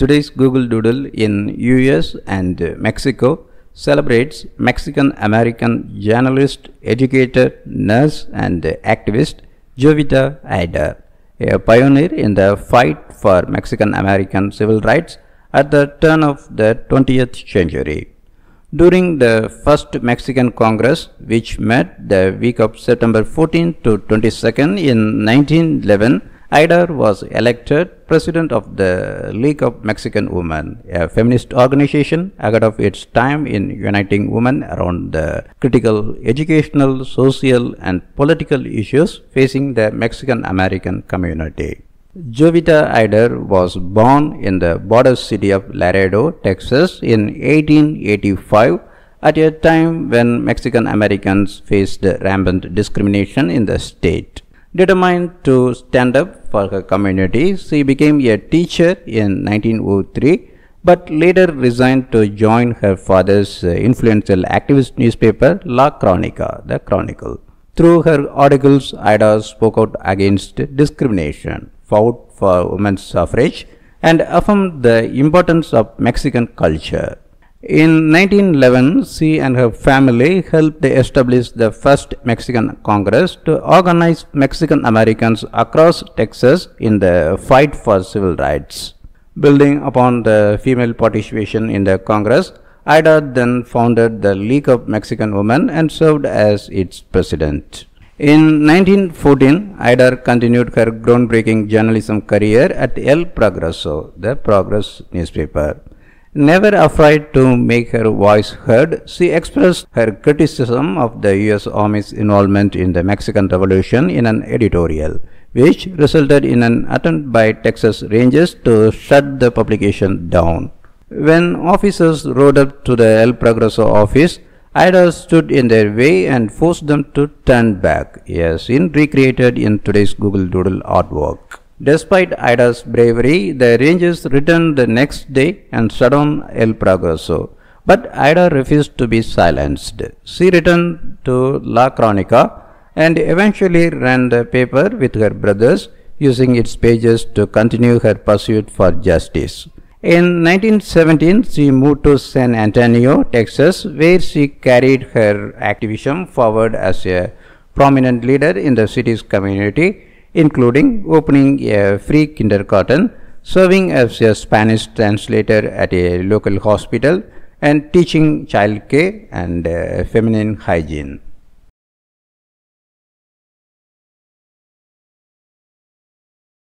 Today's Google Doodle in US and Mexico celebrates Mexican American journalist, educator, nurse and activist Jovita Idár, a pioneer in the fight for Mexican American civil rights at the turn of the 20th century. During the first Mexican Congress, which met the week of September 14 to 22nd in 1911, Idár was elected president of the League of Mexican Women, a feminist organization ahead of its time in uniting women around the critical educational, social, and political issues facing the Mexican American community. Jovita Idár was born in the border city of Laredo, Texas in 1885 at a time when Mexican Americans faced rampant discrimination in the state. Determined to stand up for her community, she became a teacher in 1903 but later resigned to join her father's uh, influential activist newspaper La Cronica, the Chronicle. Through her articles, Idár spoke out against discrimination, fought for women's suffrage, and affirmed the importance of Mexican culture. In 1911, she and her family helped establish the first Mexican Congress to organize Mexican Americans across Texas in the fight for civil rights. Building upon the female participation in the Congress, Idár then founded the League of Mexican Women and served as its president. In 1914, Idár continued her groundbreaking journalism career at El Progreso, the Progress newspaper. Never afraid to make her voice heard, she expressed her criticism of the US Army's involvement in the Mexican Revolution in an editorial, which resulted in an attempt by Texas Rangers to shut the publication down. When officers rode up to the El Progreso office, Idár stood in their way and forced them to turn back, a scene recreated in today's Google Doodle artwork. Despite Idár's bravery, the Rangers returned the next day and shut down El Progreso. But Idár refused to be silenced. She returned to La Cronica and eventually ran the paper with her brothers, using its pages to continue her pursuit for justice. In 1917, she moved to San Antonio, Texas, where she carried her activism forward as a prominent leader in the city's community including opening a free kindergarten, serving as a Spanish translator at a local hospital, and teaching childcare and uh, feminine hygiene.